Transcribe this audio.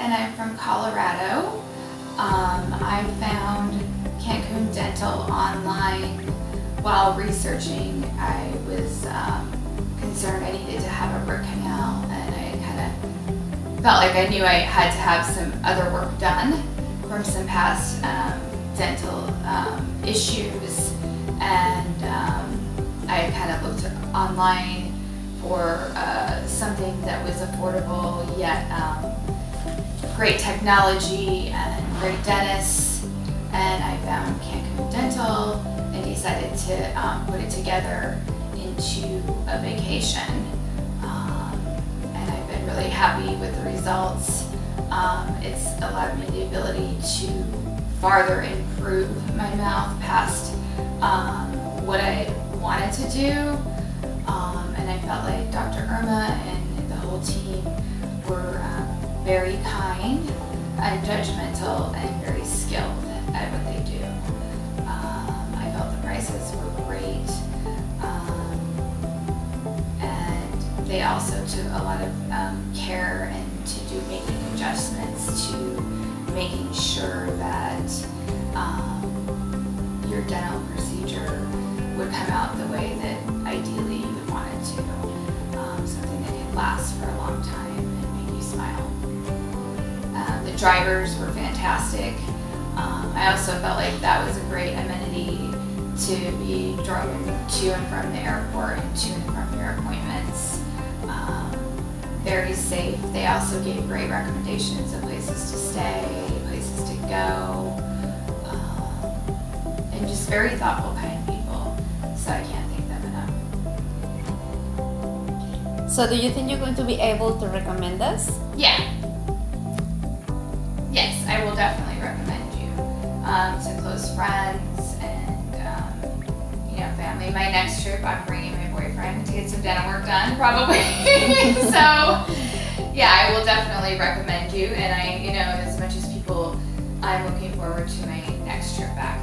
and I'm from Colorado. Um, I found Cancun Dental online while researching. I was um, concerned I needed to have a root canal and I kind of felt like I knew I had to have some other work done from some past um, dental um, issues and um, I kind of looked online for uh, something that was affordable yet um, great technology and great dentists and I found Cancun Dental and decided to um, put it together into a vacation um, and I've been really happy with the results. Um, it's allowed me the ability to farther improve my mouth past um, what I wanted to do. Um, and I felt like Dr. Irma and the whole team were um, very kind, and judgmental, and very skilled at what they do. Um, I felt the prices were great. Um, and they also took a lot of um, care and to do making adjustments to making sure that um, your dental procedure would come out the way that ideally you would want it to. Um, something that could last for a long time drivers were fantastic. Um, I also felt like that was a great amenity to be driven to and from the airport and to and from your appointments. Um, very safe. They also gave great recommendations of places to stay, places to go, um, and just very thoughtful, kind people. So I can't thank them enough. So do you think you're going to be able to recommend us? Yeah. Yes, I will definitely recommend you um, to close friends and um, you know family. My next trip, I'm bringing my boyfriend to get some dental work done, probably. so yeah, I will definitely recommend you. And I, you know, as much as people, I'm looking forward to my next trip back